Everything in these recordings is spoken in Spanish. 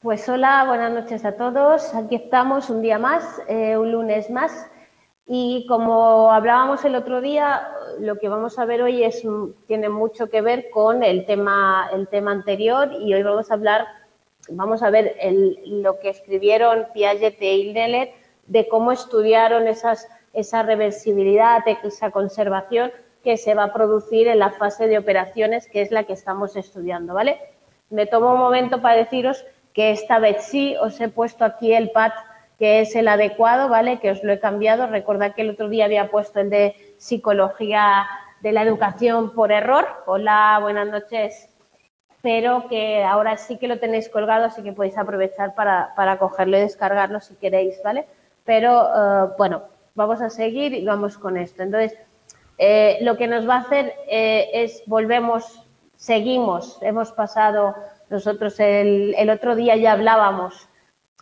Pues hola, buenas noches a todos. Aquí estamos un día más, eh, un lunes más. Y como hablábamos el otro día, lo que vamos a ver hoy es, tiene mucho que ver con el tema, el tema anterior y hoy vamos a hablar, vamos a ver lo que escribieron Piaget e Ilnelet de cómo estudiaron esa reversibilidad, esa conservación que se va a producir en la fase de operaciones, que es la que estamos estudiando, ¿vale? Me tomo un momento para deciros que esta vez sí os he puesto aquí el pad que es el adecuado, ¿vale? Que os lo he cambiado. Recordad que el otro día había puesto el de psicología de la educación por error. Hola, buenas noches. Pero que ahora sí que lo tenéis colgado, así que podéis aprovechar para, para cogerlo y descargarlo si queréis, ¿vale? Pero eh, bueno, vamos a seguir y vamos con esto. Entonces, eh, lo que nos va a hacer eh, es volvemos, seguimos, hemos pasado nosotros el, otro día ya hablábamos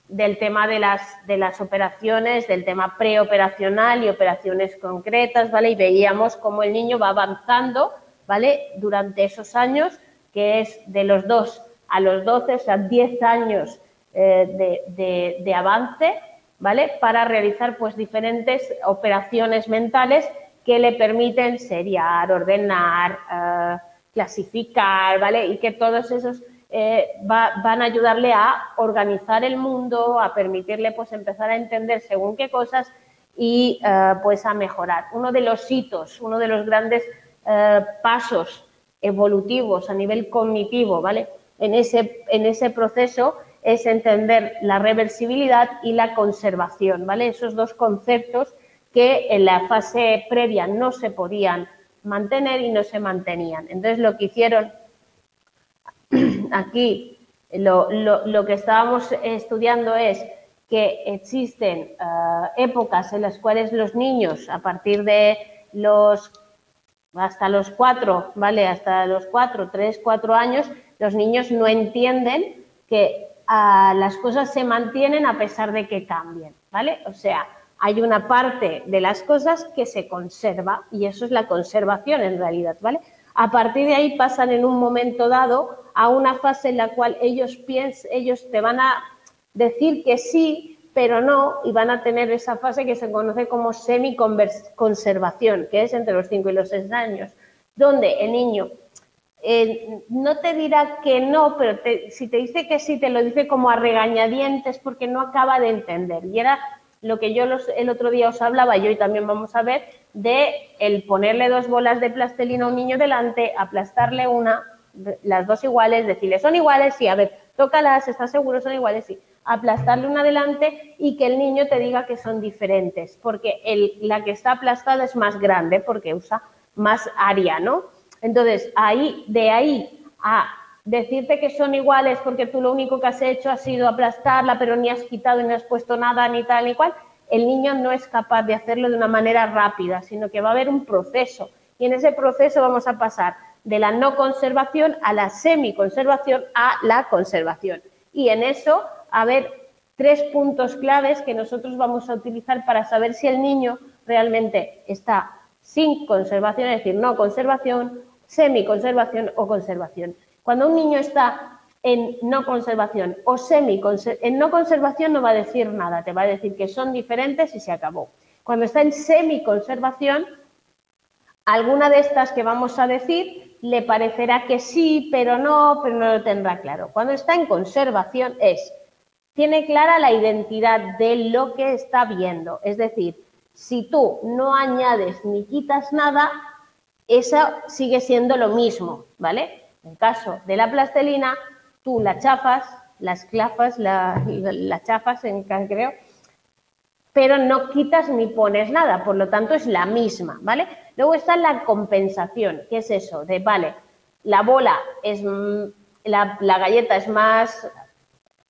del tema de las, de las operaciones, del tema preoperacional y operaciones concretas, ¿vale? Y veíamos cómo el niño va avanzando, ¿vale? Durante esos años, que es de los 2 a los 12, o sea, 10 años eh, de, de, de, avance, ¿vale? Para realizar, pues, diferentes operaciones mentales que le permiten seriar, ordenar, eh, clasificar, ¿vale? Y que todos esos eh, van a ayudarle a organizar el mundo, a permitirle pues empezar a entender según qué cosas y eh, pues a mejorar. Uno de los hitos, uno de los grandes eh, pasos evolutivos a nivel cognitivo, ¿vale? En ese, en ese proceso es entender la reversibilidad y la conservación, ¿vale? Esos dos conceptos que en la fase previa no se podían mantener y no se mantenían. Entonces, lo que hicieron aquí lo, que estábamos estudiando es que existen eh, épocas en las cuales los niños, a partir de los hasta los cuatro, ¿vale? Hasta los cuatro, tres, cuatro años, los niños no entienden que ah, las cosas se mantienen a pesar de que cambien, ¿vale? O sea, hay una parte de las cosas que se conserva y eso es la conservación en realidad, ¿vale? A partir de ahí pasan en un momento dado a una fase en la cual ellos piensan, ellos te van a decir que sí, pero no, y van a tener esa fase que se conoce como semi-conservación, que es entre los 5 y los 6 años, donde el niño no te dirá que no, pero si te dice que sí, te lo dice como a regañadientes porque no acaba de entender. Y era lo que yo el otro día os hablaba y hoy también vamos a ver, de el ponerle dos bolas de plastelina a un niño delante, aplastarle una, las dos iguales, decirle son iguales, sí, a ver, tócalas, ¿estás seguro? Son iguales, sí. Aplastarle una delante y que el niño te diga que son diferentes, porque el, la que está aplastada es más grande porque usa más área, ¿no? Entonces, ahí, de ahí a decirte que son iguales porque tú lo único que has hecho ha sido aplastarla, pero ni has quitado ni has puesto nada, ni tal, ni cual, el niño no es capaz de hacerlo de una manera rápida, sino que va a haber un proceso. Y en ese proceso vamos a pasar de la no conservación a la semiconservación a la conservación. Y en eso, a ver, tres puntos claves que nosotros vamos a utilizar para saber si el niño realmente está sin conservación, es decir, no conservación, semiconservación o conservación. Cuando un niño está en no conservación o semi en no conservación no va a decir nada, te va a decir que son diferentes y se acabó. Cuando está en semi conservación, alguna de estas que vamos a decir le parecerá que sí, pero no, pero no lo tendrá claro. Cuando está en conservación es, tiene clara la identidad de lo que está viendo. Es decir, si tú no añades ni quitas nada, eso sigue siendo lo mismo, ¿vale? En caso de la plastelina, tú la chafas, las clafas, la, chafas en creo, pero no quitas ni pones nada, por lo tanto es la misma, ¿vale? Luego está la compensación, ¿qué es eso? De, vale, la bola es, la, la galleta es más,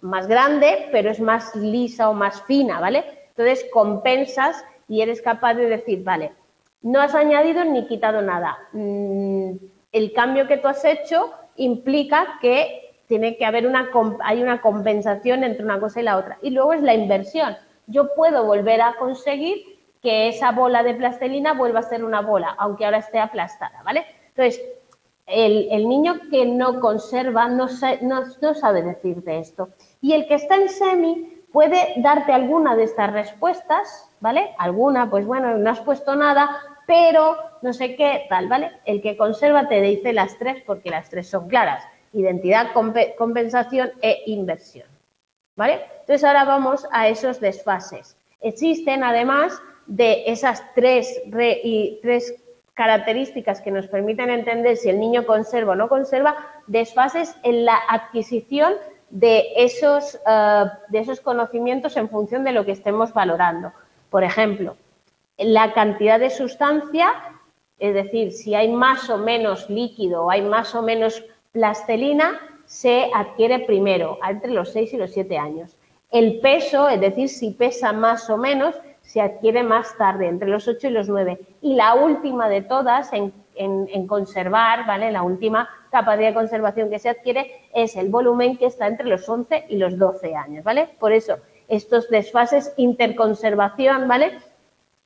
más grande, pero es más lisa o más fina, ¿vale? Entonces compensas y eres capaz de decir, vale, no has añadido ni quitado nada. Mm, el cambio que tú has hecho implica que tiene que haber una, hay una compensación entre una cosa y la otra. Y luego es la inversión. Yo puedo volver a conseguir que esa bola de plastelina vuelva a ser una bola, aunque ahora esté aplastada, ¿vale? Entonces, el, niño que no conserva no, no, sabe decirte esto. Y el que está en semi puede darte alguna de estas respuestas, ¿vale? Alguna, pues bueno, no has puesto nada, pero no sé qué, tal, ¿vale? El que conserva te dice las tres porque las tres son claras. Identidad, compensación e inversión. ¿Vale? Entonces ahora vamos a esos desfases. Existen además de esas tres, y tres características que nos permiten entender si el niño conserva o no conserva, desfases en la adquisición de esos, eh, de esos conocimientos en función de lo que estemos valorando. Por ejemplo, la cantidad de sustancia, es decir, si hay más o menos líquido o hay más o menos plastelina, se adquiere primero, entre los 6 y los 7 años. El peso, es decir, si pesa más o menos, se adquiere más tarde, entre los 8 y los 9. Y la última de todas en, conservar, ¿vale? La última capacidad de conservación que se adquiere es el volumen que está entre los 11 y los 12 años, ¿vale? Por eso, estos desfases interconservación, ¿vale?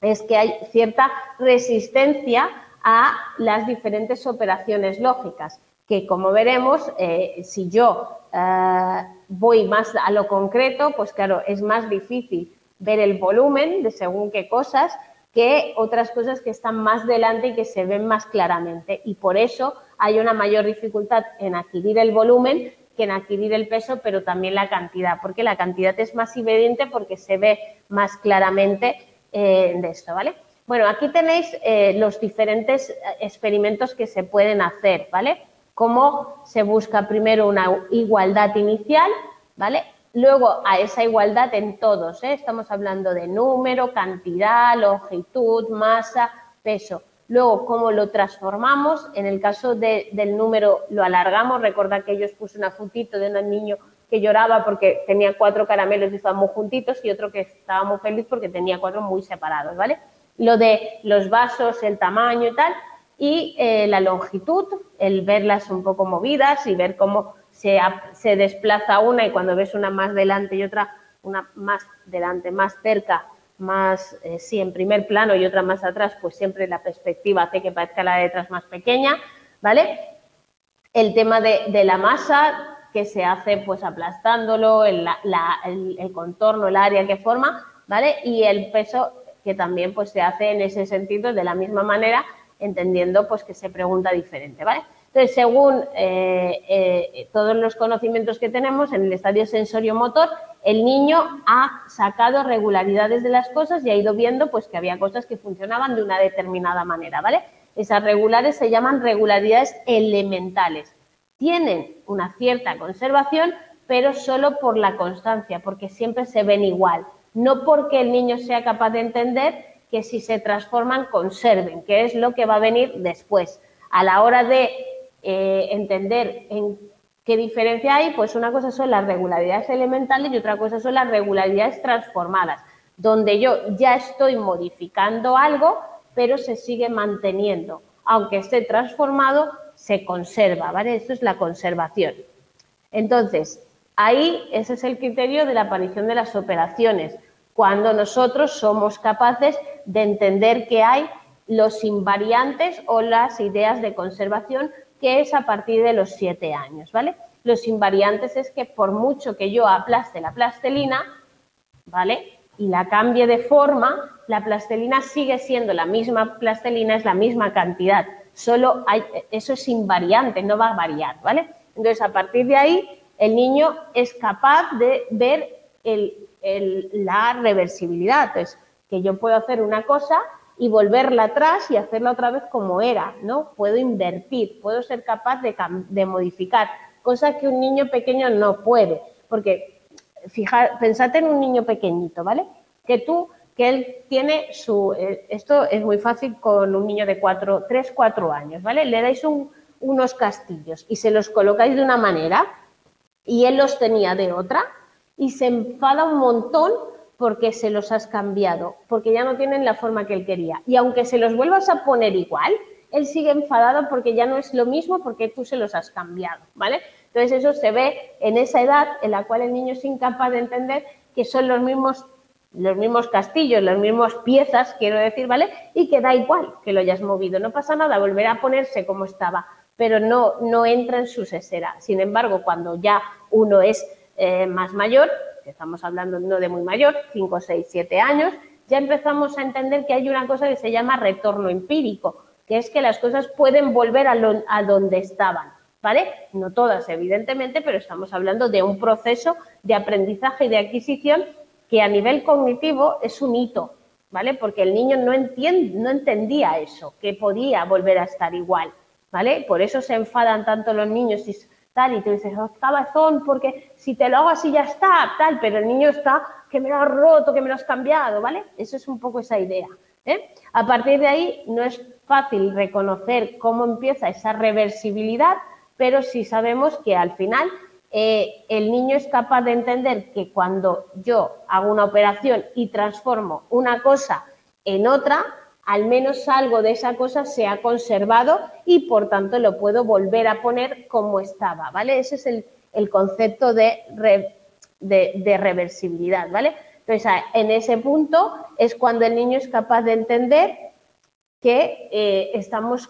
Es que hay cierta resistencia a las diferentes operaciones lógicas que como veremos, eh, si yo eh, voy más a lo concreto, pues claro, es más difícil ver el volumen de según qué cosas que otras cosas que están más delante y que se ven más claramente. Y por eso hay una mayor dificultad en adquirir el volumen que en adquirir el peso, pero también la cantidad, porque la cantidad es más evidente porque se ve más claramente eh, de esto, ¿vale? Bueno, aquí tenéis los diferentes experimentos que se pueden hacer, ¿vale? Cómo se busca primero una igualdad inicial, ¿vale? Luego a esa igualdad en todos, ¿eh? estamos hablando de número, cantidad, longitud, masa, peso. Luego, cómo lo transformamos, en el caso del número lo alargamos, recordad que yo os puse una fotito de un niño que lloraba porque tenía cuatro caramelos y estaban muy juntitos y otro que estaba muy feliz porque tenía cuatro muy separados, ¿vale? Lo de los vasos, el tamaño y tal, y eh, la longitud, el verlas un poco movidas y ver cómo se, se, desplaza una y cuando ves una más delante y otra, una más delante, más cerca, más, eh, sí, en primer plano y otra más atrás, pues siempre la perspectiva hace que parezca la de detrás más pequeña, ¿vale? El tema de, la masa, que se hace pues aplastándolo, el, el, el, contorno, el área que forma, ¿vale? Y el peso, que también pues se hace en ese sentido de la misma manera, entendiendo pues que se pregunta diferente, ¿vale? Entonces, según eh, eh, todos los conocimientos que tenemos en el estadio sensorio-motor, el niño ha sacado regularidades de las cosas y ha ido viendo pues que había cosas que funcionaban de una determinada manera, ¿vale? Esas regulares se llaman regularidades elementales. Tienen una cierta conservación, pero solo por la constancia, porque siempre se ven igual, no porque el niño sea capaz de entender que si se transforman conserven, que es lo que va a venir después. A la hora de eh, entender en qué diferencia hay, pues una cosa son las regularidades elementales y otra cosa son las regularidades transformadas, donde yo ya estoy modificando algo, pero se sigue manteniendo. Aunque esté transformado, se conserva, ¿vale? Esto es la conservación. Entonces, ahí ese es el criterio de la aparición de las operaciones cuando nosotros somos capaces de entender que hay los invariantes o las ideas de conservación, que es a partir de los siete años, ¿vale? Los invariantes es que por mucho que yo aplaste la plastelina, ¿vale? Y la cambie de forma, la plastelina sigue siendo la misma plastelina, es la misma cantidad. Solo hay, eso es invariante, no va a variar, ¿vale? Entonces, a partir de ahí, el niño es capaz de ver el la reversibilidad. Entonces, que yo puedo hacer una cosa y volverla atrás y hacerla otra vez como era, ¿no? Puedo invertir, puedo ser capaz de, de modificar, cosa que un niño pequeño no puede, porque fijar, pensate en un niño pequeñito, ¿vale? Que tú, que él tiene su, eh, esto es muy fácil con un niño de 4, 3, 4 años, ¿vale? Le dais unos castillos y se los colocáis de una manera y él los tenía de otra, y se enfada un montón porque se los has cambiado, porque ya no tienen la forma que él quería. Y aunque se los vuelvas a poner igual, él sigue enfadado porque ya no es lo mismo porque tú se los has cambiado, ¿vale? Entonces eso se ve en esa edad en la cual el niño es incapaz de entender que son los mismos los mismos castillos, las mismas piezas, quiero decir, ¿vale? Y que da igual que lo hayas movido, no pasa nada, volverá a ponerse como estaba, pero no, no entra en su sesera. Sin embargo, cuando ya uno es eh, más mayor, estamos hablando no de muy mayor, 5, 6, 7 años, ya empezamos a entender que hay una cosa que se llama retorno empírico, que es que las cosas pueden volver a, a donde estaban. ¿Vale? No todas, evidentemente, pero estamos hablando de un proceso de aprendizaje y de adquisición que a nivel cognitivo es un hito, ¿vale? Porque el niño no, entiende, no entendía eso, que podía volver a estar igual, ¿vale? Por eso se enfadan tanto los niños y tal, y tú dices, oh, cabezón, porque si te lo hago así ya está, tal, pero el niño está, que me lo has roto, que me lo has cambiado, ¿vale? Eso es un poco esa idea. ¿eh? A partir de ahí no es fácil reconocer cómo empieza esa reversibilidad, pero sí sabemos que al final eh, el niño es capaz de entender que cuando yo hago una operación y transformo una cosa en otra, al menos algo de esa cosa se ha conservado y por tanto lo puedo volver a poner como estaba, ¿vale? Ese es el, concepto de, reversibilidad, ¿vale? Entonces, en ese punto es cuando el niño es capaz de entender que eh, estamos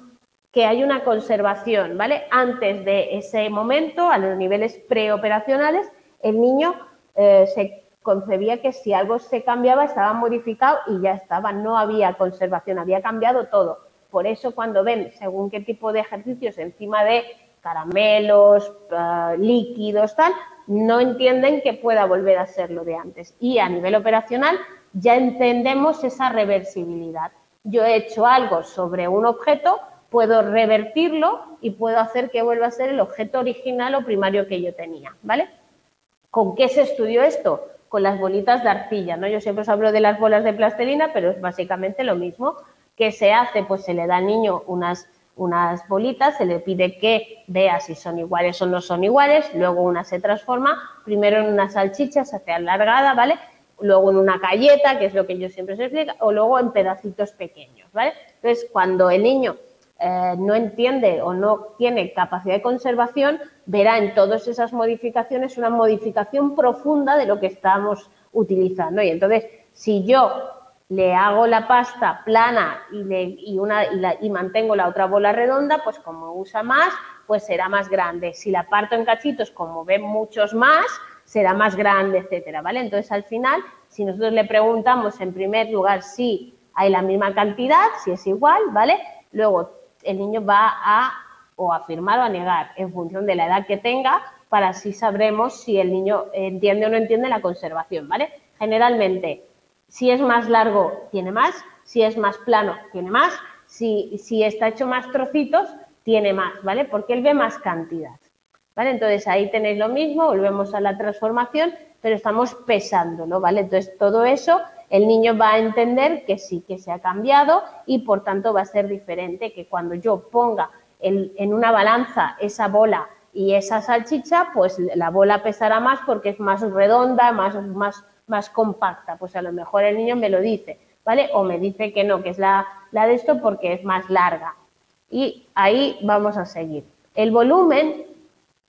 que hay una conservación, ¿vale? Antes de ese momento, a los niveles preoperacionales, el niño eh, se concebía que si algo se cambiaba estaba modificado y ya estaba, no había conservación, había cambiado todo. Por eso cuando ven según qué tipo de ejercicios encima de caramelos, eh, líquidos, tal, no entienden que pueda volver a ser lo de antes. Y a nivel operacional ya entendemos esa reversibilidad. Yo he hecho algo sobre un objeto, puedo revertirlo y puedo hacer que vuelva a ser el objeto original o primario que yo tenía, ¿vale? ¿Con qué se estudió esto? Con las bolitas de arcilla, ¿no? Yo siempre os hablo de las bolas de plastilina, pero es básicamente lo mismo. ¿Qué se hace? Pues se le da al niño unas, unas bolitas, se le pide que vea si son iguales o no son iguales, luego una se transforma, primero en una salchicha, se hace alargada, ¿vale? Luego en una galleta, que es lo que yo siempre os explico, o luego en pedacitos pequeños, ¿vale? Entonces, cuando el niño eh, no entiende o no tiene capacidad de conservación, verá en todas esas modificaciones una modificación profunda de lo que estamos utilizando. Y entonces, si yo le hago la pasta plana y, le, y, una, y, mantengo la otra bola redonda, pues como usa más, pues será más grande. Si la parto en cachitos, como ven muchos más, será más grande, etcétera, ¿vale? Entonces, al final, si nosotros le preguntamos en primer lugar si hay la misma cantidad, si es igual, ¿vale? Luego, el niño va a o afirmar o a negar en función de la edad que tenga, para así sabremos si el niño entiende o no entiende la conservación, ¿vale? Generalmente, si es más largo, tiene más, si es más plano, tiene más, si, si está hecho más trocitos, tiene más, ¿vale? Porque él ve más cantidad, ¿vale? Entonces ahí tenéis lo mismo, volvemos a la transformación, pero estamos pesándolo, ¿vale? Entonces todo eso el niño va a entender que sí, que se ha cambiado y por tanto va a ser diferente que cuando yo ponga en, una balanza esa bola y esa salchicha, pues la bola pesará más porque es más redonda, más, más, más compacta. Pues a lo mejor el niño me lo dice, ¿vale? O me dice que no, que es la, la de esto porque es más larga. Y ahí vamos a seguir. El volumen,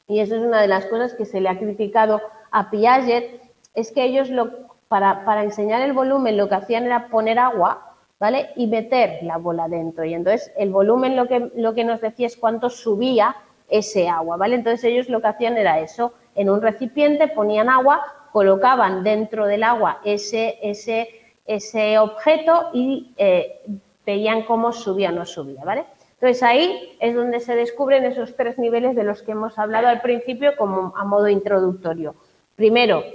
y eso es una de las cosas que se le ha criticado a Piaget, es que ellos lo para, enseñar el volumen lo que hacían era poner agua, ¿vale? Y meter la bola dentro. Y entonces el volumen lo que, lo que nos decía es cuánto subía ese agua, ¿vale? Entonces ellos lo que hacían era eso, en un recipiente ponían agua, colocaban dentro del agua ese, ese, ese objeto y eh, veían cómo subía o no subía, ¿vale? Entonces ahí es donde se descubren esos tres niveles de los que hemos hablado al principio como a modo introductorio. Primero,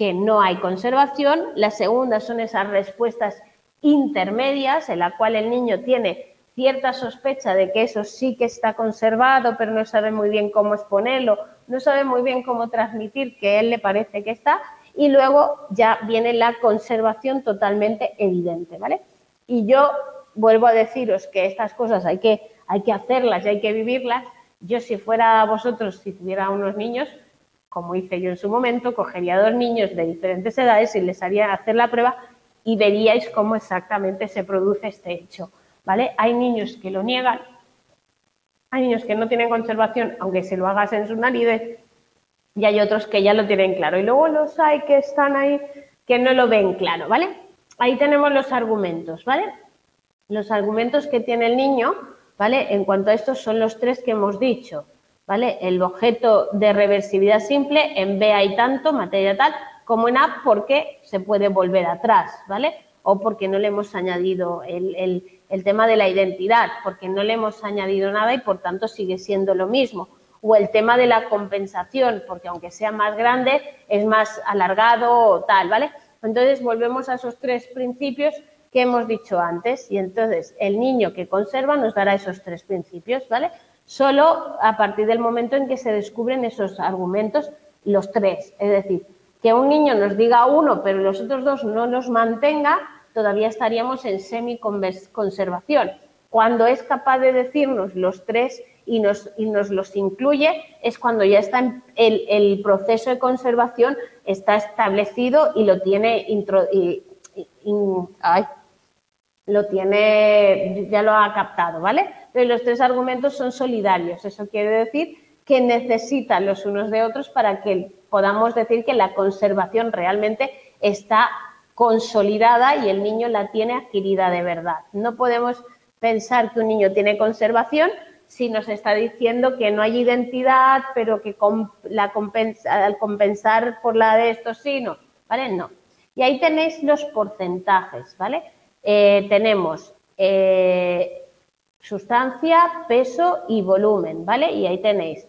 que no hay conservación. La segunda son esas respuestas intermedias en la cual el niño tiene cierta sospecha de que eso sí que está conservado, pero no sabe muy bien cómo exponerlo, no sabe muy bien cómo transmitir que él le parece que está, y luego ya viene la conservación totalmente evidente, ¿vale? Y yo vuelvo a deciros que estas cosas hay que, hay que hacerlas y hay que vivirlas. Yo si fuera vosotros, si tuviera unos niños, como hice yo en su momento, cogería a dos niños de diferentes edades y les haría hacer la prueba y veríais cómo exactamente se produce este hecho. ¿vale? Hay niños que lo niegan, hay niños que no tienen conservación, aunque se lo hagas en su nariz, y hay otros que ya lo tienen claro. Y luego los hay que están ahí que no lo ven claro, ¿vale? Ahí tenemos los argumentos, ¿vale? Los argumentos que tiene el niño ¿vale? En cuanto a estos son los tres que hemos dicho, ¿vale? El objeto de reversibilidad simple, en B hay tanto, materia tal, como en A porque se puede volver atrás, ¿vale? O porque no le hemos añadido el, el tema de la identidad, porque no le hemos añadido nada y por tanto sigue siendo lo mismo o el tema de la compensación, porque aunque sea más grande, es más alargado o tal, ¿vale? Entonces volvemos a esos tres principios que hemos dicho antes y entonces el niño que conserva nos dará esos tres principios, ¿vale? Solo a partir del momento en que se descubren esos argumentos, los tres. Es decir, que un niño nos diga uno, pero los otros dos no los mantenga, todavía estaríamos en semi-conservación. Cuando es capaz de decirnos los tres y nos, nos los incluye, es cuando ya está el, el, proceso de conservación está establecido y lo tiene y, ay, lo tiene, ya lo ha captado, ¿vale? Pero los tres argumentos son solidarios, eso quiere decir que necesitan los unos de otros para que podamos decir que la conservación realmente está consolidada y el niño la tiene adquirida de verdad. No podemos pensar que un niño tiene conservación si nos está diciendo que no hay identidad, pero que la compensa, al compensar por la de estos sí, no, ¿vale? No. Y ahí tenéis los porcentajes, ¿vale? Eh, tenemos eh, sustancia, peso y volumen, ¿vale? Y ahí tenéis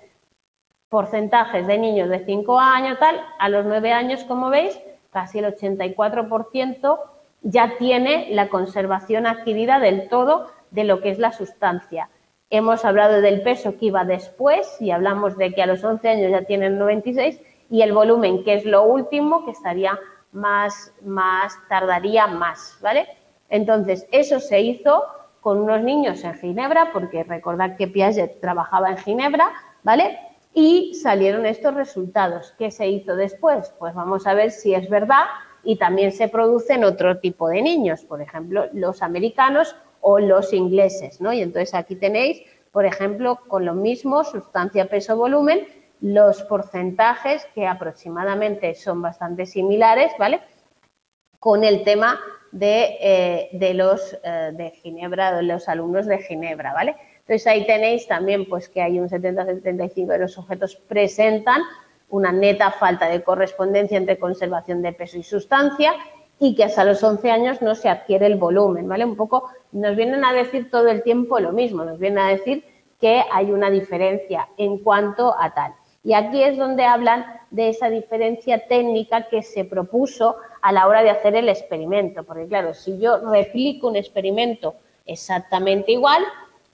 porcentajes de niños de 5 años, tal, a los 9 años, como veis, casi el 84% ya tiene la conservación adquirida del todo de lo que es la sustancia. Hemos hablado del peso que iba después y hablamos de que a los 11 años ya tienen 96 y el volumen, que es lo último, que estaría más, más, tardaría más, ¿vale? Entonces, eso se hizo con unos niños en Ginebra, porque recordad que Piaget trabajaba en Ginebra, ¿vale? Y salieron estos resultados. ¿Qué se hizo después? Pues vamos a ver si es verdad y también se producen otro tipo de niños, por ejemplo, los americanos o los ingleses, ¿no? Y entonces aquí tenéis, por ejemplo, con lo mismo, sustancia, peso, volumen, los porcentajes que aproximadamente son bastante similares, ¿vale? Con el tema de, eh, los eh, de Ginebra, de los alumnos de Ginebra, ¿vale? Entonces ahí tenéis también pues que hay un 70-75 de los sujetos presentan una neta falta de correspondencia entre conservación de peso y sustancia y que hasta los 11 años no se adquiere el volumen, ¿vale? Un poco nos vienen a decir todo el tiempo lo mismo, nos vienen a decir que hay una diferencia en cuanto a tal. Y aquí es donde hablan de esa diferencia técnica que se propuso a la hora de hacer el experimento, porque claro, si yo replico un experimento exactamente igual,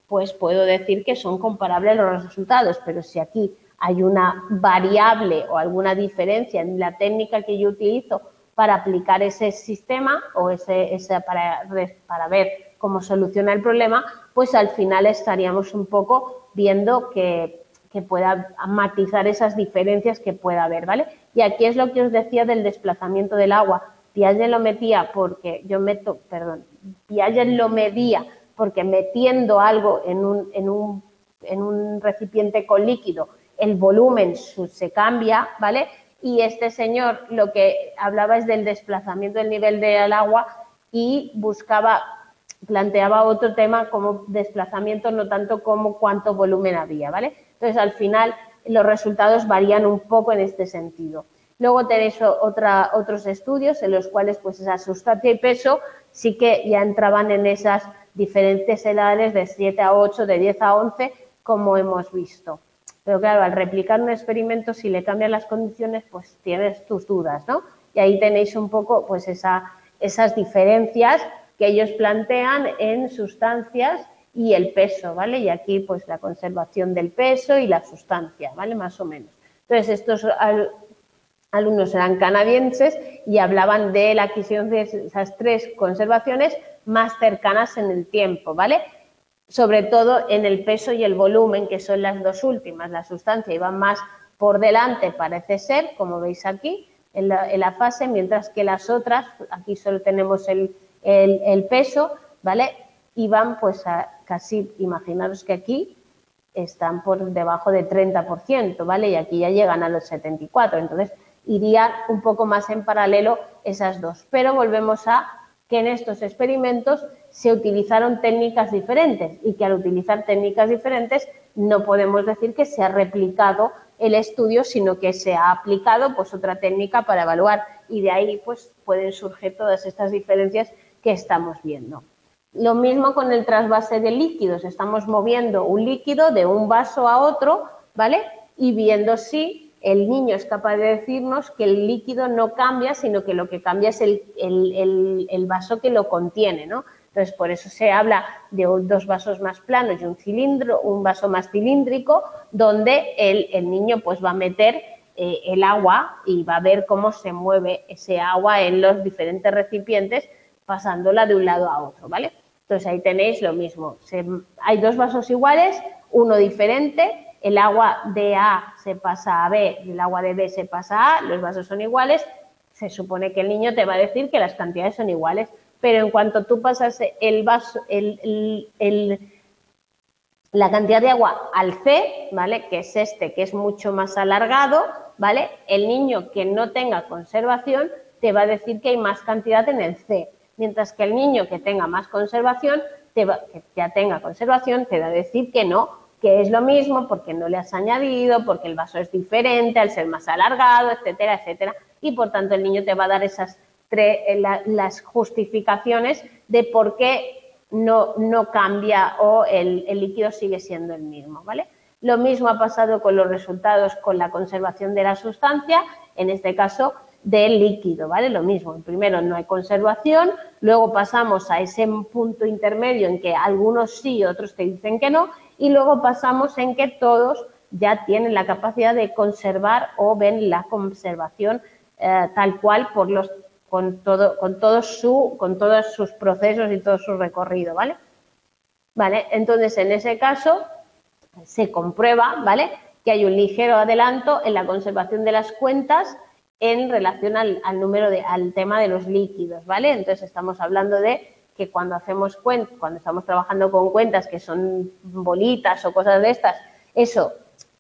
pues puedo decir que son comparables los resultados, pero si aquí hay una variable o alguna diferencia en la técnica que yo utilizo para aplicar ese sistema o ese, para, para ver cómo soluciona el problema, pues al final estaríamos un poco viendo que, que pueda matizar esas diferencias que pueda haber, ¿vale? Y aquí es lo que os decía del desplazamiento del agua. Piaget lo metía porque yo meto, perdón, Piaget lo medía porque metiendo algo en un, en un, en un recipiente con líquido, el volumen se cambia, ¿vale? y este señor lo que hablaba es del desplazamiento del nivel del agua y buscaba, planteaba otro tema como desplazamiento, no tanto como cuánto volumen había, ¿vale? Entonces, al final, los resultados varían un poco en este sentido. Luego tenéis otros estudios en los cuales pues esa sustancia y peso sí que ya entraban en esas diferentes edades de 7 a 8, de 10 a 11, como hemos visto. Pero claro, al replicar un experimento, si le cambian las condiciones, pues tienes tus dudas, ¿no? Y ahí tenéis un poco pues esa, esas diferencias que ellos plantean en sustancias y el peso, ¿vale? Y aquí pues la conservación del peso y la sustancia, ¿vale? Más o menos. Entonces, estos alumnos eran canadienses y hablaban de la adquisición de esas tres conservaciones más cercanas en el tiempo, ¿vale? sobre todo en el peso y el volumen, que son las dos últimas. La sustancia iba más por delante, parece ser, como veis aquí, en la, fase, mientras que las otras, aquí solo tenemos el, peso, ¿vale? Iban pues a casi, imaginaros que aquí están por debajo de 30%, ¿vale? Y aquí ya llegan a los 74, entonces iría un poco más en paralelo esas dos. Pero volvemos a que en estos experimentos se utilizaron técnicas diferentes y que al utilizar técnicas diferentes no podemos decir que se ha replicado el estudio, sino que se ha aplicado pues otra técnica para evaluar y de ahí pues pueden surgir todas estas diferencias que estamos viendo. Lo mismo con el trasvase de líquidos, estamos moviendo un líquido de un vaso a otro, ¿vale? Y viendo si el niño es capaz de decirnos que el líquido no cambia, sino que lo que cambia es el, el vaso que lo contiene, ¿no? Entonces, por eso se habla de dos vasos más planos y un cilindro, un vaso más cilíndrico, donde el, niño pues va a meter eh, el agua y va a ver cómo se mueve ese agua en los diferentes recipientes, pasándola de un lado a otro, ¿vale? Entonces ahí tenéis lo mismo. hay dos vasos iguales, uno diferente, el agua de A se pasa a B y el agua de B se pasa a A, los vasos son iguales, se supone que el niño te va a decir que las cantidades son iguales pero en cuanto tú pasas el vaso, la cantidad de agua al C, ¿vale? Que es este, que es mucho más alargado, ¿vale? El niño que no tenga conservación te va a decir que hay más cantidad en el C, mientras que el niño que tenga más conservación, que ya tenga conservación, te va a decir que no, que es lo mismo porque no le has añadido, porque el vaso es diferente al ser más alargado, etcétera, etcétera, y por tanto el niño te va a dar esas eh, las justificaciones de por qué no, no cambia o el, líquido sigue siendo el mismo, ¿vale? Lo mismo ha pasado con los resultados con la conservación de la sustancia, en este caso del líquido, ¿vale? Lo mismo, primero no hay conservación, luego pasamos a ese punto intermedio en que algunos sí, otros te dicen que no, y luego pasamos en que todos ya tienen la capacidad de conservar o ven la conservación eh, tal cual por los con, todo, con, su, con todos sus procesos y todo su recorrido, ¿vale? ¿Vale? Entonces, en ese caso, se comprueba, ¿vale? Que hay un ligero adelanto en la conservación de las cuentas en relación al, número de, al tema de los líquidos, ¿vale? Entonces, estamos hablando de que cuando hacemos cuentas, cuando estamos trabajando con cuentas que son bolitas o cosas de estas, eso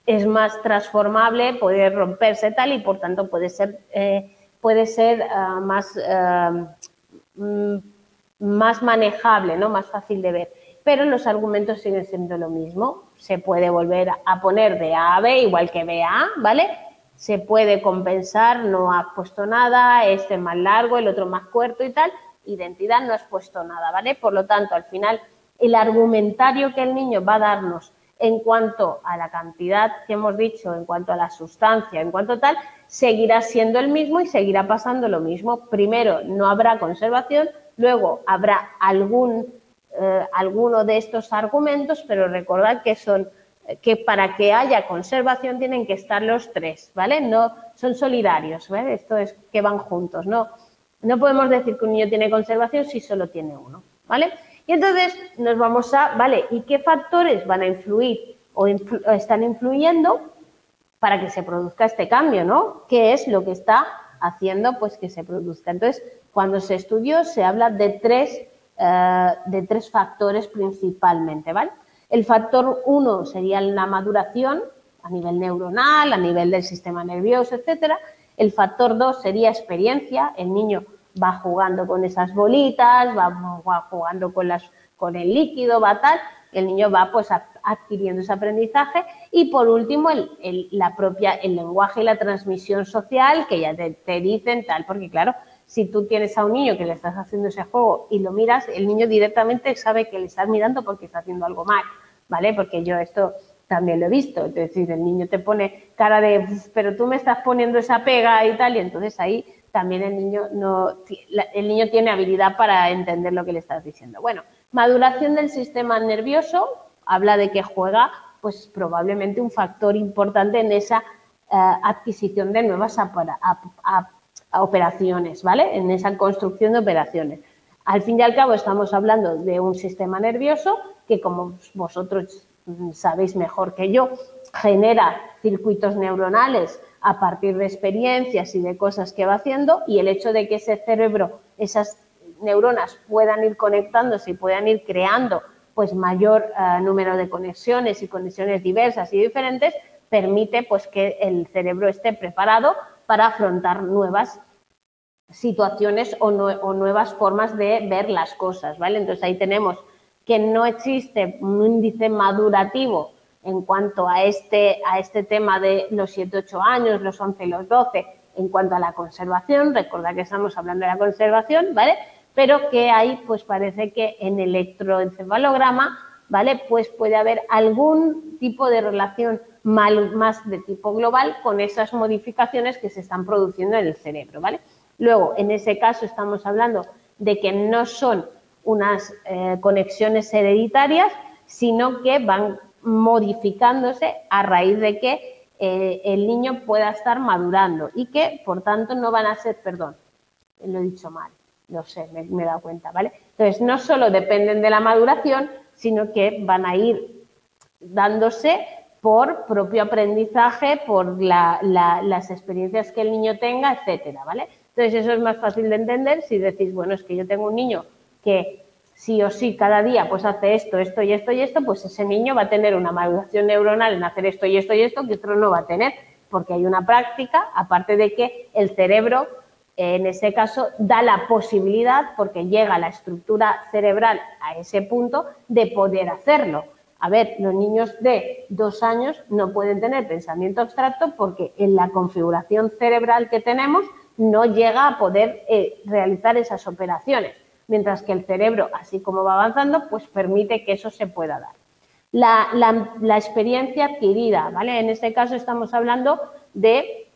es más transformable, puede romperse tal y por tanto puede ser eh, puede ser ah, más, ah, mm, más manejable, ¿no? más fácil de ver. Pero los argumentos siguen siendo lo mismo. Se puede volver a poner de A a B igual que B A, ¿vale? Se puede compensar, no has puesto nada, este más largo, el otro más corto y tal. Identidad no has puesto nada, ¿vale? Por lo tanto, al final, el argumentario que el niño va a darnos en cuanto a la cantidad que hemos dicho, en cuanto a la sustancia, en cuanto tal, seguirá siendo el mismo y seguirá pasando lo mismo. Primero, no habrá conservación, luego habrá algún, eh, alguno de estos argumentos, pero recordad que son que para que haya conservación tienen que estar los tres, ¿vale? No son solidarios, ¿vale? Esto es que van juntos, no no podemos decir que un niño tiene conservación si solo tiene uno, ¿vale? Y entonces nos vamos a, ¿vale? ¿Y qué factores van a influir o están influyendo para que se produzca este cambio, ¿no? ¿Qué es lo que está haciendo pues que se produzca? Entonces, cuando se estudió se habla de tres, eh, de tres factores principalmente, ¿vale? El factor uno sería la maduración a nivel neuronal, a nivel del sistema nervioso, etcétera. El factor dos sería experiencia, el niño va jugando con esas bolitas, va jugando con, las, con el líquido, va tal, el niño va pues adquiriendo ese aprendizaje y por último el, la propia, el lenguaje y la transmisión social que ya te, dicen tal, porque claro, si tú tienes a un niño que le estás haciendo ese juego y lo miras, el niño directamente sabe que le estás mirando porque está haciendo algo mal, ¿vale? Porque yo esto también lo he visto, es decir, el niño te pone cara de, pero tú me estás poniendo esa pega y tal, y entonces ahí también el niño, no, el niño tiene habilidad para entender lo que le estás diciendo. Bueno, Maduración del sistema nervioso habla de que juega pues probablemente un factor importante en esa eh, adquisición de nuevas operaciones, ¿vale? En esa construcción de operaciones. Al fin y al cabo estamos hablando de un sistema nervioso que, como vosotros sabéis mejor que yo, genera circuitos neuronales a partir de experiencias y de cosas que va haciendo y el hecho de que ese cerebro, esas neuronas puedan ir conectándose y puedan ir creando pues mayor eh, número de conexiones y conexiones diversas y diferentes, permite pues que el cerebro esté preparado para afrontar nuevas situaciones o, nuevas formas de ver las cosas, ¿vale? Entonces ahí tenemos que no existe un índice madurativo en cuanto a este, a este tema de los 7-8 años, los 11 y los 12, en cuanto a la conservación, recordad que estamos hablando de la conservación, ¿vale? Pero que ahí pues parece que en electroencefalograma, ¿vale? Pues puede haber algún tipo de relación más de tipo global con esas modificaciones que se están produciendo en el cerebro, ¿vale? Luego, en ese caso estamos hablando de que no son unas eh, conexiones hereditarias, sino que van modificándose a raíz de que eh, el niño pueda estar madurando y que, por tanto, no van a ser, perdón, lo he dicho mal, no sé, me, he dado cuenta, ¿vale? Entonces, no solo dependen de la maduración, sino que van a ir dándose por propio aprendizaje, por las experiencias que el niño tenga, etcétera, ¿vale? Entonces, eso es más fácil de entender si decís, bueno, es que yo tengo un niño que sí o sí cada día pues hace esto, esto y esto y esto, pues ese niño va a tener una maduración neuronal en hacer esto y esto y esto que otro no va a tener, porque hay una práctica, aparte de que el cerebro en ese caso da la posibilidad, porque llega la estructura cerebral a ese punto, de poder hacerlo. A ver, los niños de dos años no pueden tener pensamiento abstracto porque en la configuración cerebral que tenemos no llega a poder eh, realizar esas operaciones, mientras que el cerebro, así como va avanzando, pues permite que eso se pueda dar. La, experiencia adquirida, ¿vale? En este caso estamos hablando de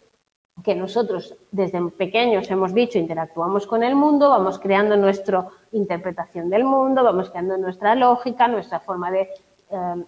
que nosotros desde pequeños hemos dicho interactuamos con el mundo, vamos creando nuestra interpretación del mundo, vamos creando nuestra lógica, nuestra forma de eh,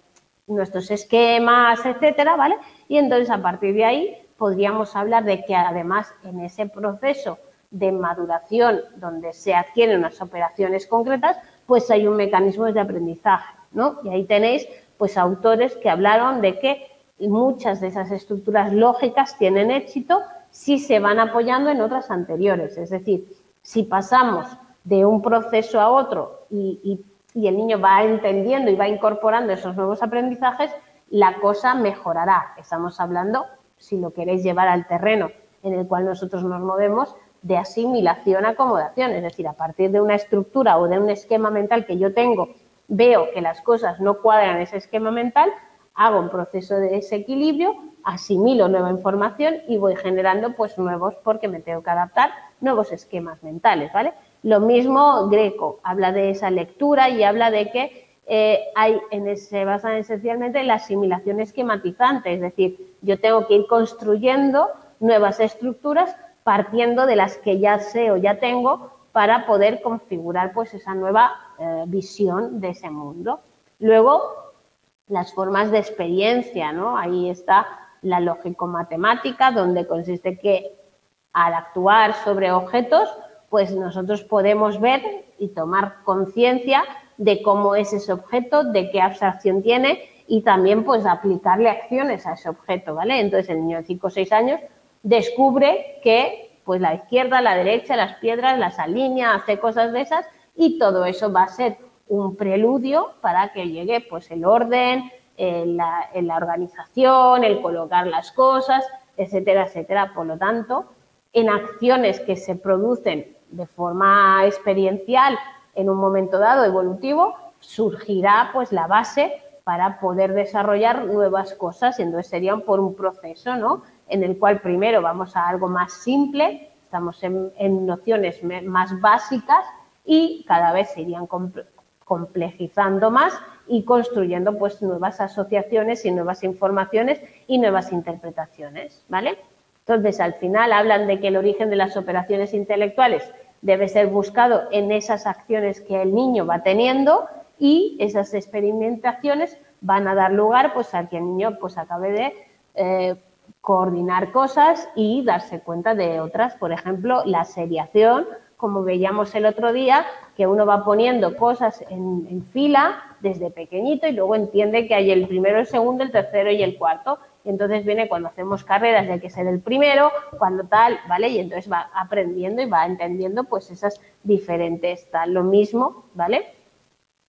nuestros esquemas, etcétera, ¿vale? Y entonces a partir de ahí podríamos hablar de que además en ese proceso de maduración donde se adquieren unas operaciones concretas, pues hay un mecanismo de aprendizaje, ¿no? Y ahí tenéis pues autores que hablaron de que muchas de esas estructuras lógicas tienen éxito si se van apoyando en otras anteriores. Es decir, si pasamos de un proceso a otro y, y el niño va entendiendo y va incorporando esos nuevos aprendizajes, la cosa mejorará. Estamos hablando si lo queréis llevar al terreno en el cual nosotros nos movemos, de asimilación-acomodación. Es decir, a partir de una estructura o de un esquema mental que yo tengo, veo que las cosas no cuadran ese esquema mental, hago un proceso de desequilibrio, asimilo nueva información y voy generando pues nuevos, porque me tengo que adaptar, nuevos esquemas mentales, ¿vale? Lo mismo Greco, habla de esa lectura y habla de que eh, hay, en, se basan esencialmente en la asimilación esquematizante, es decir, yo tengo que ir construyendo nuevas estructuras partiendo de las que ya sé o ya tengo para poder configurar pues esa nueva eh, visión de ese mundo. Luego, las formas de experiencia, ¿no? Ahí está la lógico-matemática, donde consiste que al actuar sobre objetos, pues nosotros podemos ver y tomar conciencia de cómo es ese objeto, de qué abstracción tiene y también pues aplicarle acciones a ese objeto, ¿vale? Entonces el niño de 5 o 6 años descubre que pues la izquierda, la derecha, las piedras las alinea, hace cosas de esas y todo eso va a ser un preludio para que llegue pues el orden, la, la organización, el colocar las cosas, etcétera, etcétera. Por lo tanto, en acciones que se producen de forma experiencial en un momento dado evolutivo, surgirá pues la base para poder desarrollar nuevas cosas. Y entonces sería por un proceso, ¿no? En el cual primero vamos a algo más simple, estamos en, nociones más básicas y cada vez se irían complejizando más y construyendo pues nuevas asociaciones y nuevas informaciones y nuevas interpretaciones, ¿vale? Entonces, al final hablan de que el origen de las operaciones intelectuales debe ser buscado en esas acciones que el niño va teniendo y esas experimentaciones van a dar lugar pues, a que el niño pues, acabe de eh, coordinar cosas y darse cuenta de otras. Por ejemplo, la seriación, como veíamos el otro día, que uno va poniendo cosas en, en fila desde pequeñito y luego entiende que hay el primero, el segundo, el tercero y el cuarto y entonces viene cuando hacemos carreras y hay que ser el primero, cuando tal, ¿vale? Y entonces va aprendiendo y va entendiendo pues esas diferentes tal. Lo mismo, ¿vale?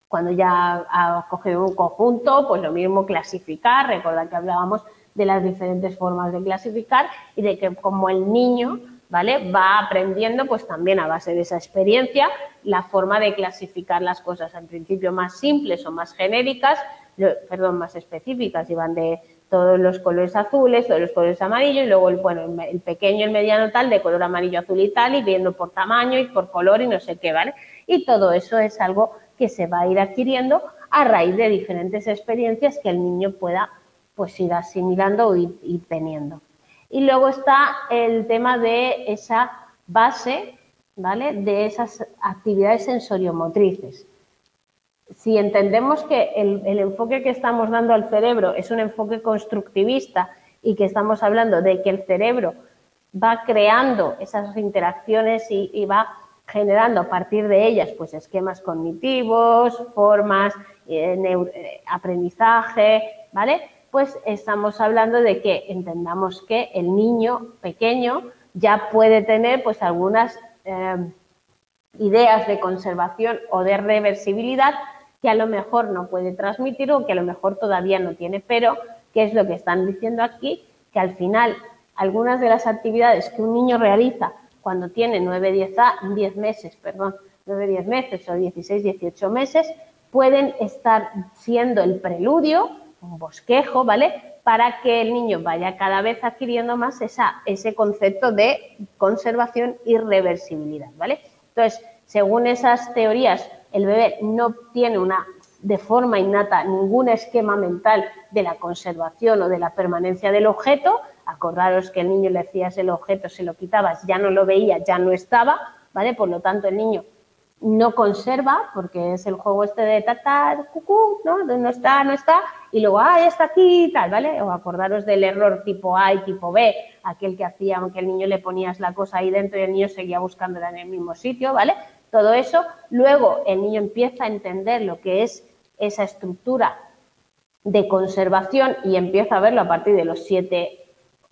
Cuando ya ha cogido un conjunto, pues lo mismo clasificar, recordad que hablábamos de las diferentes formas de clasificar y de que como el niño ¿vale? Va aprendiendo pues también a base de esa experiencia la forma de clasificar las cosas, en principio más simples o más genéricas, perdón, más específicas, y van de todos los colores azules, todos los colores amarillos, y luego el, bueno, el pequeño, el mediano tal, de color amarillo, azul y tal, y viendo por tamaño y por color y no sé qué, ¿vale? Y todo eso es algo que se va a ir adquiriendo a raíz de diferentes experiencias que el niño pueda pues ir asimilando ir, ir teniendo. Y luego está el tema de esa base, ¿vale? De esas actividades sensoriomotrices si entendemos que el, enfoque que estamos dando al cerebro es un enfoque constructivista y que estamos hablando de que el cerebro va creando esas interacciones y, va generando a partir de ellas pues esquemas cognitivos, formas, eh, eh, aprendizaje, ¿vale? Pues estamos hablando de que entendamos que el niño pequeño ya puede tener pues algunas eh, ideas de conservación o de reversibilidad que a lo mejor no puede transmitir o que a lo mejor todavía no tiene. Pero, ¿qué es lo que están diciendo aquí? Que al final algunas de las actividades que un niño realiza cuando tiene 9, 10, 10 meses, perdón, 9, 10 meses o 16, 18 meses, pueden estar siendo el preludio, un bosquejo, ¿vale? Para que el niño vaya cada vez adquiriendo más esa, ese concepto de conservación y reversibilidad, ¿vale? Entonces, según esas teorías el bebé no tiene una de forma innata ningún esquema mental de la conservación o de la permanencia del objeto. Acordaros que el niño le hacías el objeto, se lo quitabas, ya no lo veía, ya no estaba, ¿vale? Por lo tanto, el niño no conserva, porque es el juego este de tatar, cucú, ¿no? No está, no está, y luego, ah, está aquí y tal, ¿vale? O acordaros del error tipo A y tipo B, aquel que hacía que el niño le ponías la cosa ahí dentro y el niño seguía buscándola en el mismo sitio, ¿vale? Todo eso. Luego el niño empieza a entender lo que es esa estructura de conservación y empieza a verlo a partir de los siete,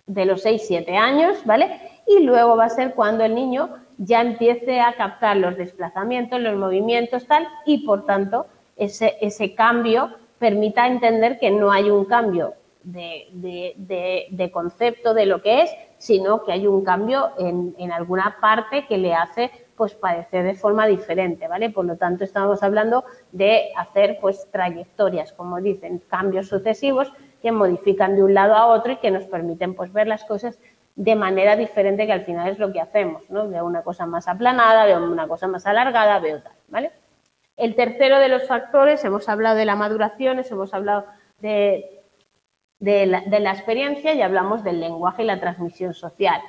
de los 6, 7 años, ¿vale? Y luego va a ser cuando el niño ya empiece a captar los desplazamientos, los movimientos, tal, y por tanto ese, ese cambio permita entender que no hay un cambio de, de, concepto de lo que es, sino que hay un cambio en, en alguna parte que le hace pues padecer de forma diferente, ¿vale? Por lo tanto, estamos hablando de hacer pues trayectorias, como dicen, cambios sucesivos que modifican de un lado a otro y que nos permiten pues ver las cosas de manera diferente que al final es lo que hacemos, ¿no? Veo una cosa más aplanada, veo una cosa más alargada, veo tal, ¿vale? El tercero de los factores, hemos hablado de la maduración, hemos hablado de, de, la, de la experiencia y hablamos del lenguaje y la transmisión social.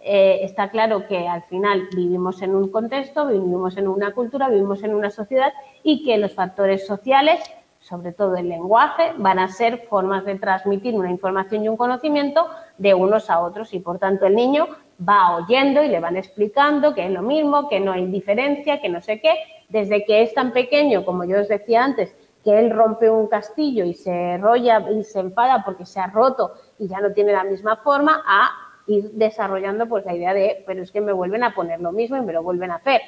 Eh, está claro que al final vivimos en un contexto, vivimos en una cultura, vivimos en una sociedad y que los factores sociales, sobre todo el lenguaje, van a ser formas de transmitir una información y un conocimiento de unos a otros. Y por tanto el niño va oyendo y le van explicando que es lo mismo, que no hay diferencia, que no sé qué, desde que es tan pequeño, como yo os decía antes, que él rompe un castillo y se rolla y se enfada porque se ha roto y ya no tiene la misma forma, a ir desarrollando pues la idea de, pero es que me vuelven a poner lo mismo y me lo vuelven a hacer,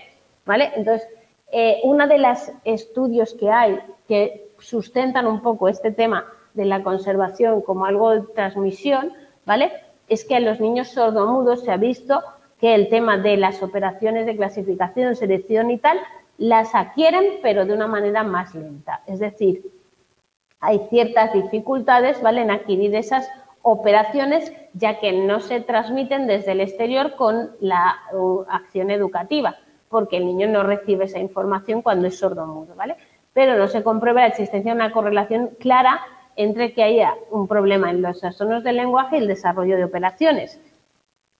¿vale? Entonces, eh, uno de los estudios que hay que sustentan un poco este tema de la conservación como algo de transmisión, ¿vale? Es que a los niños sordomudos se ha visto que el tema de las operaciones de clasificación, selección y tal, las adquieren, pero de una manera más lenta. Es decir, hay ciertas dificultades, ¿vale?, en adquirir esas operaciones ya que no se transmiten desde el exterior con la uh, acción educativa, porque el niño no recibe esa información cuando es sordo-mudo, ¿vale? Pero no se comprueba la existencia de una correlación clara entre que haya un problema en los asonos del lenguaje y el desarrollo de operaciones.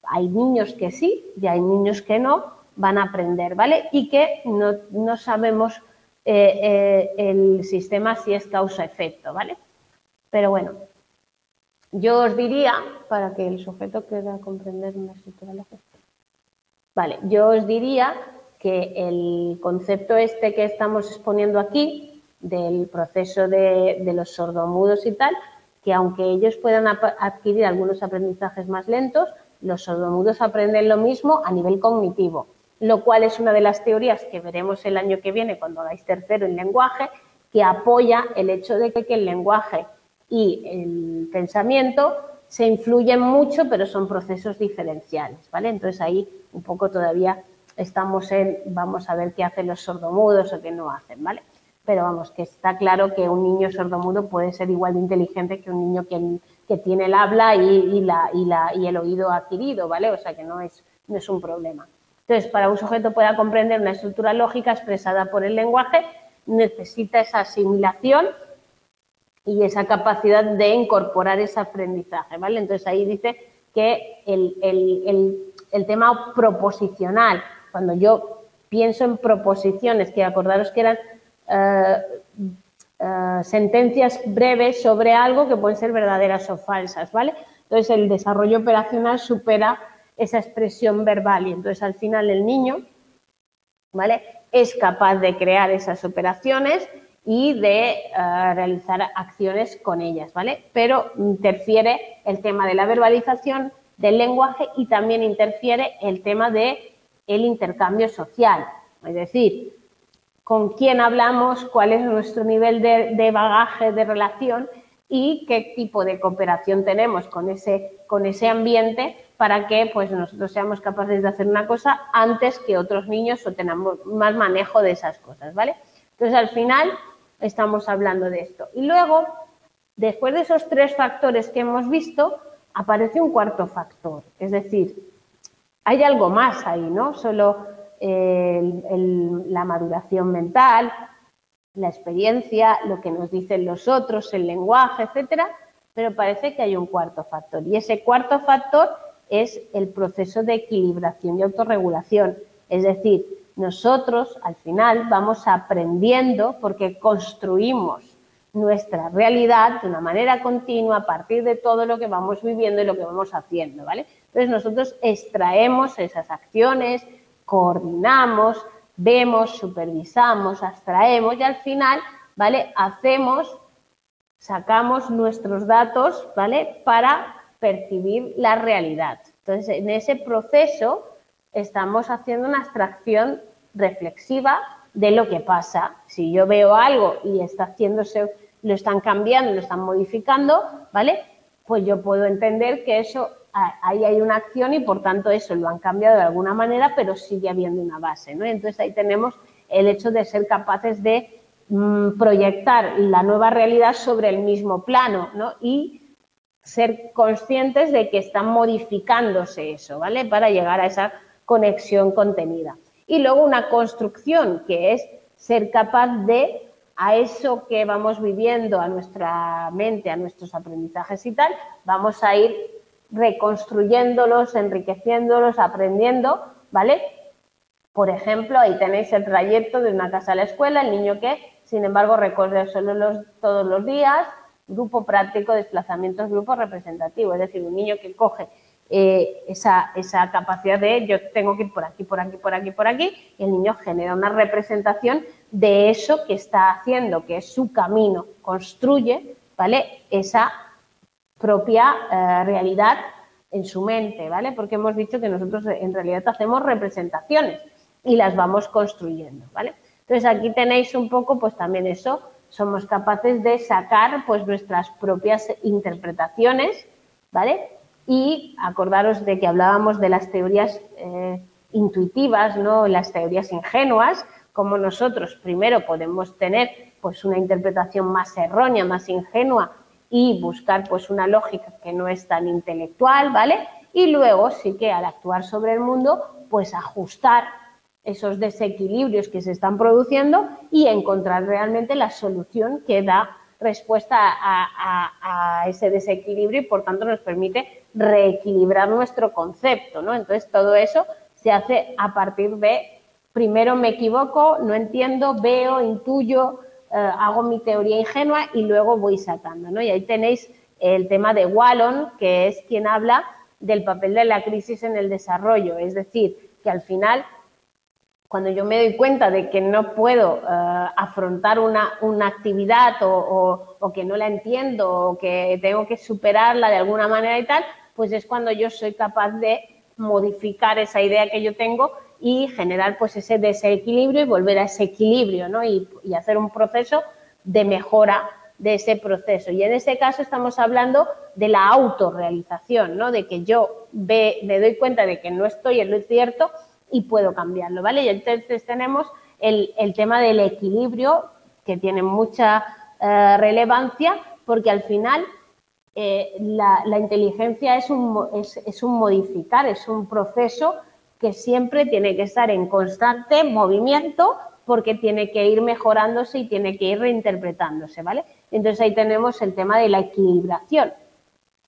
Hay niños que sí y hay niños que no van a aprender, ¿vale? Y que no, sabemos eh, eh, el sistema si es causa-efecto, ¿vale? Pero bueno, yo os diría, para que el sujeto pueda comprender una estructura lógica, vale, yo os diría que el concepto este que estamos exponiendo aquí, del proceso de, los sordomudos y tal, que aunque ellos puedan adquirir algunos aprendizajes más lentos, los sordomudos aprenden lo mismo a nivel cognitivo, lo cual es una de las teorías que veremos el año que viene cuando hagáis tercero en lenguaje, que apoya el hecho de que el lenguaje y el pensamiento se influyen mucho, pero son procesos diferenciales, ¿vale? Entonces ahí un poco todavía estamos en, vamos a ver qué hacen los sordomudos o qué no hacen, ¿vale? Pero vamos, que está claro que un niño sordomudo puede ser igual de inteligente que un niño que, que tiene el habla y, la, y, la, y el oído adquirido, ¿vale? O sea que no es, no es un problema. Entonces, para un sujeto pueda comprender una estructura lógica expresada por el lenguaje, necesita esa asimilación y esa capacidad de incorporar ese aprendizaje, ¿vale? Entonces ahí dice que el, tema proposicional, cuando yo pienso en proposiciones, que acordaros que eran eh, eh, sentencias breves sobre algo que pueden ser verdaderas o falsas, ¿vale? Entonces el desarrollo operacional supera esa expresión verbal y entonces al final el niño, ¿vale? Es capaz de crear esas operaciones y de eh, realizar acciones con ellas, ¿vale? Pero interfiere el tema de la verbalización del lenguaje y también interfiere el tema de intercambio social, es decir, con quién hablamos, cuál es nuestro nivel de, bagaje de relación y qué tipo de cooperación tenemos con ese, con ese ambiente para que pues, nosotros seamos capaces de hacer una cosa antes que otros niños o tengamos más manejo de esas cosas, ¿vale? Entonces, al final, estamos hablando de esto. Y luego, después de esos tres factores que hemos visto, aparece un cuarto factor. Es decir, hay algo más ahí, ¿no? Solo la maduración mental, la experiencia, lo que nos dicen los otros, el lenguaje, etcétera, pero parece que hay un cuarto factor. Y ese cuarto factor es el proceso de equilibración y autorregulación. Es decir, nosotros al final vamos aprendiendo porque construimos nuestra realidad de una manera continua a partir de todo lo que vamos viviendo y lo que vamos haciendo, ¿vale? Entonces nosotros extraemos esas acciones, coordinamos, vemos, supervisamos, abstraemos y al final, ¿vale? Hacemos, sacamos nuestros datos, ¿vale? Para percibir la realidad. Entonces, en ese proceso estamos haciendo una abstracción reflexiva de lo que pasa. Si yo veo algo y está haciéndose, lo están cambiando, lo están modificando, ¿vale? Pues yo puedo entender que eso, ahí hay una acción y por tanto eso lo han cambiado de alguna manera, pero sigue habiendo una base, ¿no? Entonces ahí tenemos el hecho de ser capaces de mm, proyectar la nueva realidad sobre el mismo plano, ¿no? Y ser conscientes de que están modificándose eso, ¿vale? Para llegar a esa conexión contenida y luego una construcción que es ser capaz de a eso que vamos viviendo, a nuestra mente, a nuestros aprendizajes y tal, vamos a ir reconstruyénlos, enriqueciéndolos, aprendiendo, ¿vale? Por ejemplo, ahí tenéis el trayecto de una casa a la escuela, el niño que, sin embargo, recorre solo los, todos los días, grupo práctico, desplazamientos, grupo representativo, es decir, un niño que coge eh, esa, esa, capacidad de yo tengo que ir por aquí, por aquí, por aquí, por aquí, y el niño genera una representación de eso que está haciendo, que es su camino, construye, ¿vale? Esa propia eh, realidad en su mente, ¿vale? Porque hemos dicho que nosotros en realidad hacemos representaciones y las vamos construyendo, ¿vale? Entonces aquí tenéis un poco, pues también eso, somos capaces de sacar pues nuestras propias interpretaciones, ¿vale? Y acordaros de que hablábamos de las teorías eh, intuitivas, ¿no? las teorías ingenuas, como nosotros primero podemos tener pues una interpretación más errónea, más ingenua y buscar pues una lógica que no es tan intelectual, ¿vale? Y luego sí que al actuar sobre el mundo, pues ajustar esos desequilibrios que se están produciendo y encontrar realmente la solución que da respuesta a, ese desequilibrio y por tanto nos permite reequilibrar nuestro concepto, ¿no? Entonces todo eso se hace a partir de primero me equivoco, no entiendo, veo, intuyo, eh, hago mi teoría ingenua y luego voy sacando, ¿no? Y ahí tenéis el tema de Wallon, que es quien habla del papel de la crisis en el desarrollo, es decir, que al final cuando yo me doy cuenta de que no puedo eh, afrontar una, actividad o, que no la entiendo o que tengo que superarla de alguna manera y tal, pues es cuando yo soy capaz de modificar esa idea que yo tengo y generar pues ese desequilibrio y volver a ese equilibrio, ¿no? Y, y hacer un proceso de mejora de ese proceso. Y en ese caso estamos hablando de la autorrealización, ¿no? De que yo ve, me doy cuenta de que no estoy en lo cierto y puedo cambiarlo, ¿vale? Y entonces tenemos el, tema del equilibrio, que tiene mucha eh, relevancia, porque al final eh, la, inteligencia es un, es un modificar, es un proceso que siempre tiene que estar en constante movimiento porque tiene que ir mejorándose y tiene que ir reinterpretándose, ¿vale? Entonces ahí tenemos el tema de la equilibración.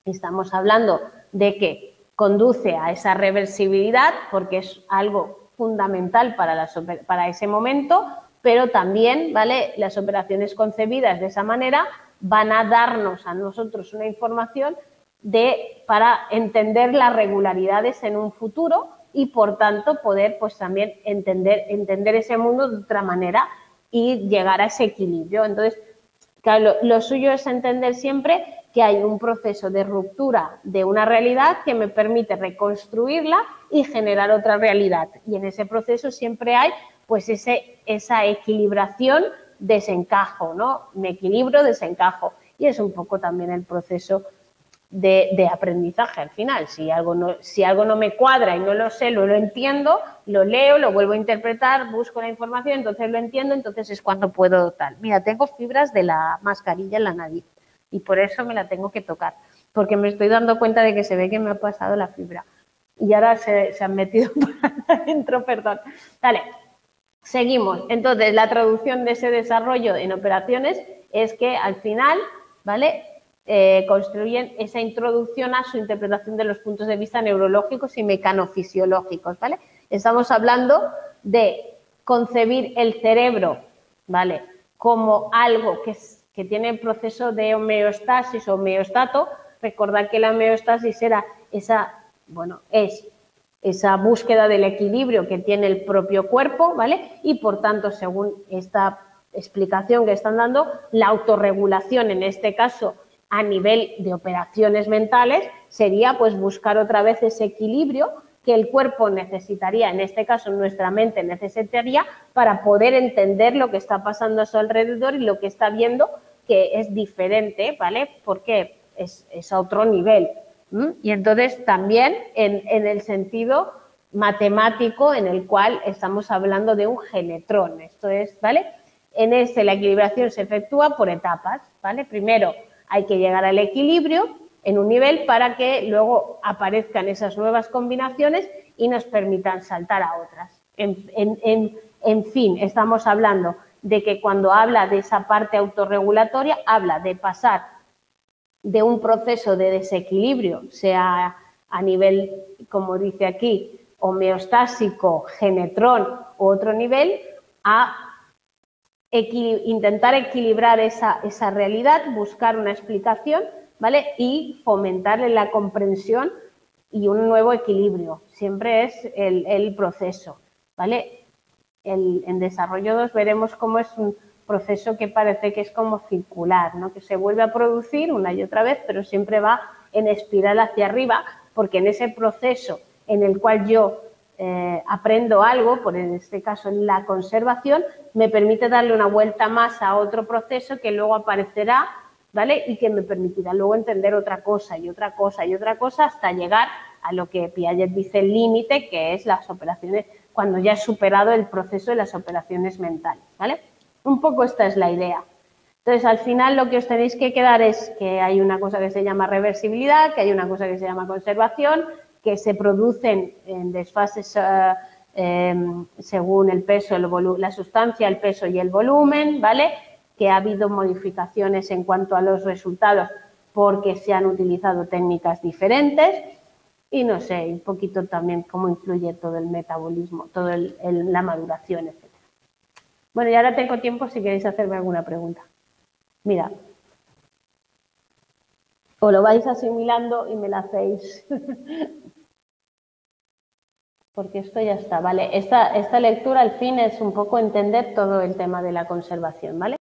Estamos hablando de que conduce a esa reversibilidad porque es algo fundamental para, para ese momento, pero también, ¿vale? Las operaciones concebidas de esa manera van a darnos a nosotros una información de, para entender las regularidades en un futuro y por tanto poder pues también entender, entender ese mundo de otra manera y llegar a ese equilibrio. Entonces, lo, suyo es entender siempre que hay un proceso de ruptura de una realidad que me permite reconstruirla y generar otra realidad. Y en ese proceso siempre hay pues ese, esa equilibración, desencajo, ¿no? Me equilibro, desencajo. Y es un poco también el proceso de, aprendizaje al final. Si algo, no, si algo no me cuadra y no lo sé, lo, lo entiendo, lo leo, lo vuelvo a interpretar, busco la información, entonces lo entiendo, entonces es cuando puedo tal. Mira, tengo fibras de la mascarilla en la nariz y por eso me la tengo que tocar, porque me estoy dando cuenta de que se ve que me ha pasado la fibra. Y ahora se, han metido para adentro, perdón. Dale, seguimos. Entonces, la traducción de ese desarrollo en operaciones es que al final, ¿vale? Eh, construyen esa introducción a su interpretación de los puntos de vista neurológicos y mecanofisiológicos, ¿vale? Estamos hablando de concebir el cerebro, ¿vale? Como algo que, que tiene proceso de homeostasis o homeostato. Recordad que la homeostasis era esa, bueno, es esa búsqueda del equilibrio que tiene el propio cuerpo, ¿vale? Y por tanto, según esta explicación que están dando, la autorregulación en este caso a nivel de operaciones mentales sería pues buscar otra vez ese equilibrio que el cuerpo necesitaría, en este caso nuestra mente necesitaría para poder entender lo que está pasando a su alrededor y lo que está viendo que es diferente, ¿vale? Porque es, a otro nivel. Y entonces también en, el sentido matemático en el cual estamos hablando de un genetrón. Esto es, ¿vale? En este la equilibración se efectúa por etapas, ¿vale? Primero, hay que llegar al equilibrio en un nivel para que luego aparezcan esas nuevas combinaciones y nos permitan saltar a otras. En, fin, estamos hablando de que cuando habla de esa parte autorregulatoria, habla de pasar de un proceso de desequilibrio, sea a nivel, como dice aquí, homeostásico, genetrón u otro nivel, a intentar equilibrar esa, realidad, buscar una explicación, ¿vale? Y fomentarle la comprensión y un nuevo equilibrio. Siempre es el, proceso, ¿vale? en desarrollo 2 veremos cómo es un proceso que parece que es como circular, ¿no? Que se vuelve a producir una y otra vez, pero siempre va en espiral hacia arriba, porque en ese proceso en el cual yo eh, aprendo algo, por en este caso en la conservación, me permite darle una vuelta más a otro proceso que luego aparecerá, ¿vale? Y que me permitirá luego entender otra cosa y otra cosa y otra cosa hasta llegar a lo que Piaget dice el límite, que es las operaciones, cuando ya he superado el proceso de las operaciones mentales, ¿vale? Un poco esta es la idea. Entonces, al final lo que os tenéis que quedar es que hay una cosa que se llama reversibilidad, que hay una cosa que se llama conservación, que se producen en desfases eh, em, según el peso, la sustancia, el peso y el volumen, ¿vale? Que ha habido modificaciones en cuanto a los resultados porque se han utilizado técnicas diferentes y no sé, un poquito también cómo influye todo el metabolismo, toda la maduración, etc. Bueno, y ahora tengo tiempo si queréis hacerme alguna pregunta. Mira, o lo vais asimilando y me la hacéis. Porque esto ya está, ¿vale? Esta, esta lectura al fin es un poco entender todo el tema de la conservación, ¿vale?